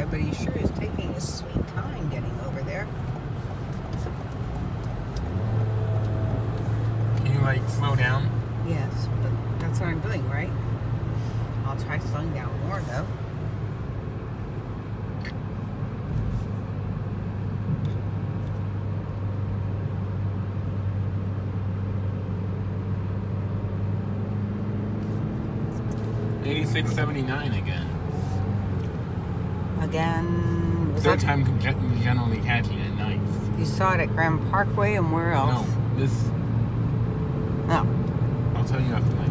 guy, but he sure is taking his sweet time getting over there. Can you like slow down? Yes, but that's what I'm doing, right? I'll try slowing down more though. Eighty-six seventy-nine again. Again, was Third that- time gen- generally catching it at night. you saw it at Grand Parkway and where else? No, this No. I'll tell you after my